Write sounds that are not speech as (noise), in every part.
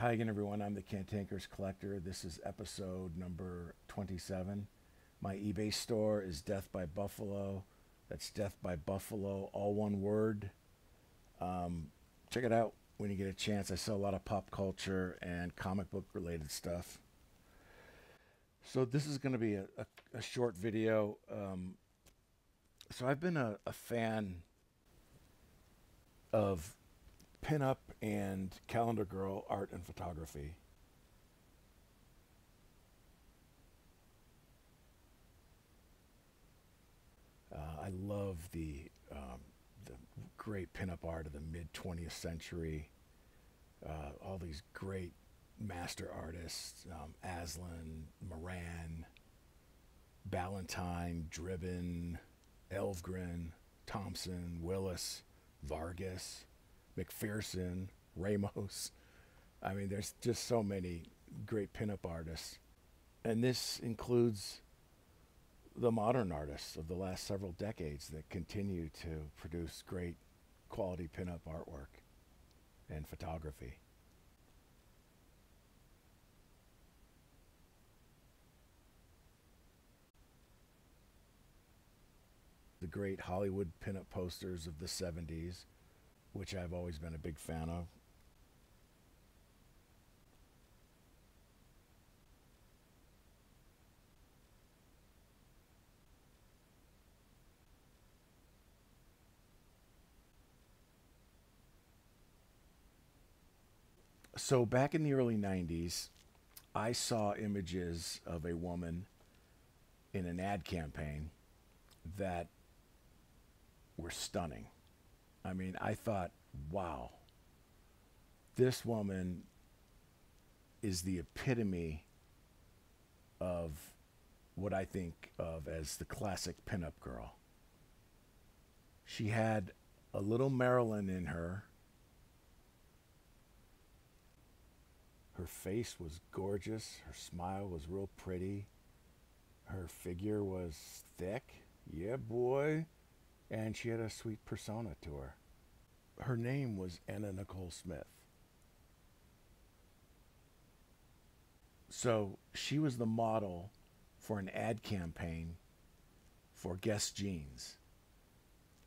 Hi again, everyone. I'm the Cantankerous Collector. This is episode number 27. My eBay store is Death by Buffalo. That's Death by Buffalo, all one word. Um, check it out when you get a chance. I sell a lot of pop culture and comic book related stuff. So this is going to be a, a, a, short video. Um, so I've been a, a fan of pinup and calendar girl art and photography. Uh, I love the um, the great pinup art of the mid 20th century. Uh, all these great master artists: um, Aslan, Moran, Ballantyne, Driben, Elvgren, Thompson, Willis, Vargas. McPherson, Ramos. I mean, there's just so many great pinup artists. And this includes the modern artists of the last several decades that continue to produce great quality pinup artwork and photography. The great Hollywood pinup posters of the 70s which I've always been a big fan of. So back in the early 90s, I saw images of a woman in an ad campaign that were stunning. I mean, I thought, wow, this woman is the epitome of what I think of as the classic pinup girl. She had a little Marilyn in her. Her face was gorgeous. Her smile was real pretty. Her figure was thick. Yeah, boy and she had a sweet persona to her. Her name was Anna Nicole Smith. So she was the model for an ad campaign for Guess Jeans.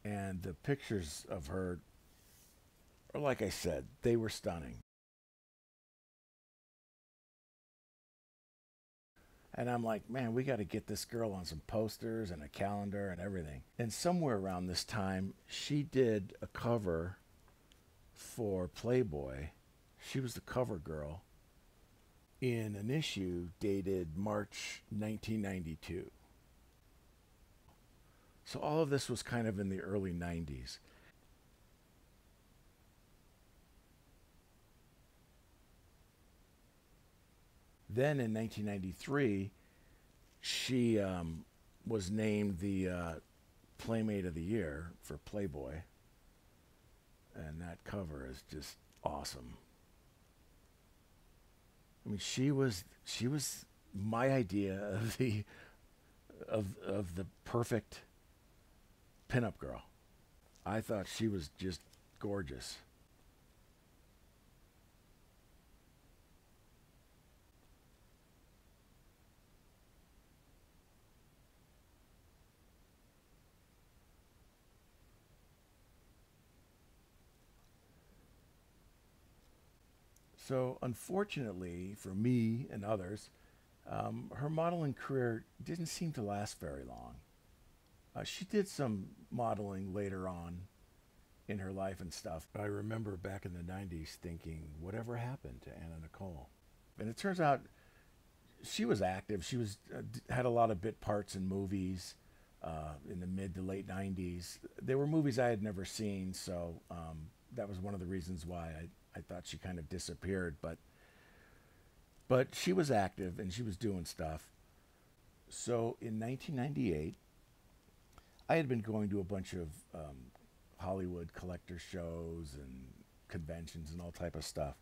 And the pictures of her, like I said, they were stunning. And I'm like, man, we got to get this girl on some posters and a calendar and everything. And somewhere around this time, she did a cover for Playboy. She was the cover girl in an issue dated March 1992. So all of this was kind of in the early 90s. Then in 1993, she um, was named the uh, Playmate of the Year for Playboy. And that cover is just awesome. I mean, she was she was my idea of the of of the perfect pinup girl. I thought she was just gorgeous. So, unfortunately for me and others, um, her modeling career didn't seem to last very long. Uh, she did some modeling later on in her life and stuff. But I remember back in the 90s thinking, whatever happened to Anna Nicole? And it turns out she was active. She was uh, had a lot of bit parts in movies uh, in the mid to late 90s. They were movies I had never seen, so um, that was one of the reasons why I I thought she kind of disappeared, but but she was active and she was doing stuff. So in 1998, I had been going to a bunch of um, Hollywood collector shows and conventions and all type of stuff.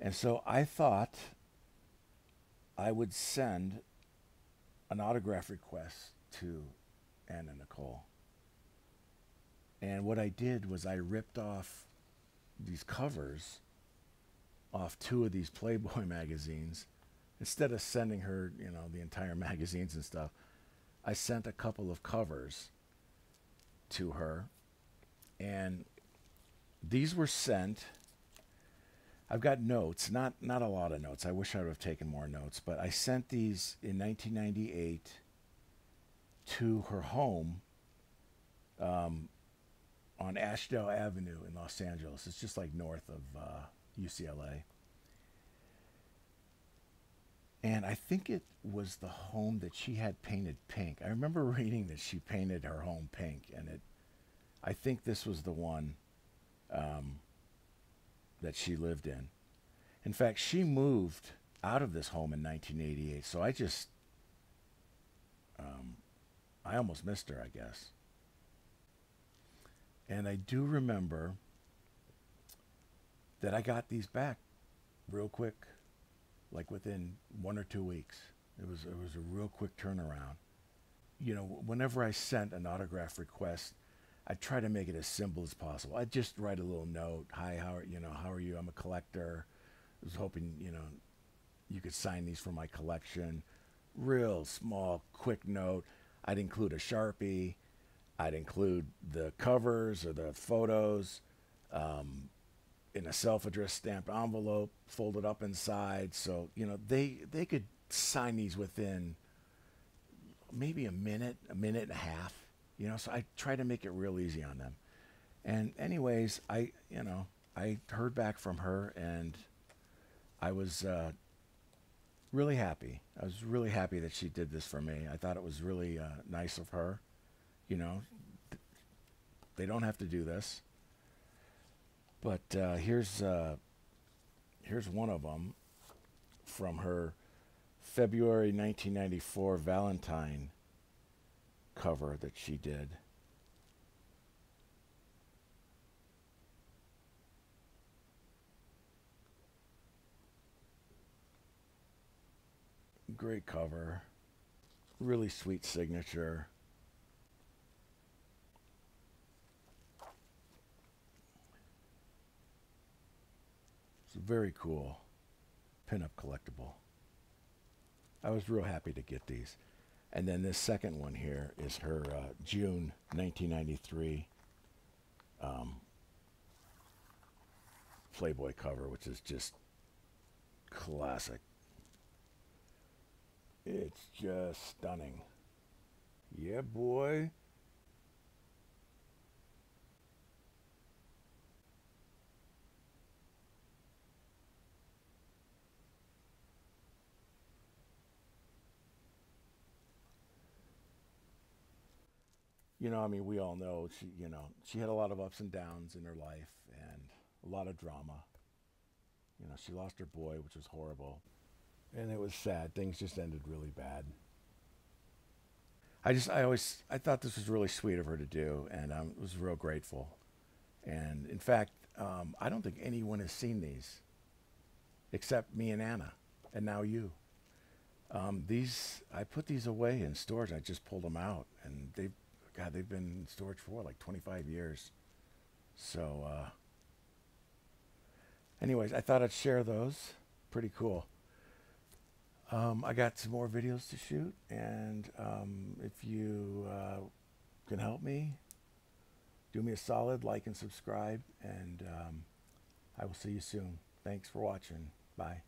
And so I thought I would send an autograph request to Anna Nicole. And what I did was I ripped off these covers off two of these (laughs) Playboy magazines. Instead of sending her, you know, the entire (laughs) magazines and stuff, I sent a couple of covers to her. And these were sent. I've got notes, not not a lot of notes. I wish I would have taken more notes, but I sent these in 1998 to her home um, on Ashdale Avenue in Los Angeles. It's just like north of uh, UCLA. And I think it was the home that she had painted pink. I remember (laughs) reading that she painted her home pink, and it. I think this was the one um, that she lived in. In fact, she moved out of this home in 1988. So I just, um, I almost missed her, I guess. And I do remember that I got these back real quick, like within one or two weeks. It was it was a real quick turnaround. You know, whenever I sent an autograph request, I try to make it as simple as possible. I just write a little note. Hi, how are you know how are you? I'm a collector. I was hoping you know you could sign these for my collection. Real small, quick note. I'd include a sharpie. I'd include the covers or the photos um, in a self-addressed stamped envelope, folded up inside. So you know they they could sign these within maybe a minute, a minute and a half. You know, so I try to make it real easy on them. And anyways, I you know I heard back from her and I was uh, really happy. I was really happy that she did this for me. I thought it was really uh, nice of her. You know, they don't have to do this. But uh, here's uh, here's one of them from her February 1994 Valentine cover that she did. Great cover. Really sweet signature. Very cool pinup collectible. I was real happy to get these. And then this second one here is her uh, June 1993 um, Playboy cover, which is just classic. It's just stunning. Yeah, boy. You know, I mean, we all know she, you know, she had a lot of ups and downs in her life and a lot of drama. You know, she lost her boy, which was horrible. And it was sad. Things just ended really bad. I just, I always, I thought this was really sweet of her to do, and I was real grateful. And in fact, um, I don't think anyone has seen these except me and Anna, and now you. Um, these, I put these away in storage. I just pulled them out, and they've God, they've been in storage for like 25 years. So, uh, anyways, I thought I'd share those. Pretty cool. Um, I got some more videos to shoot, and um, if you uh, can help me, do me a solid, like and subscribe, and um, I will see you soon. Thanks for watching. Bye.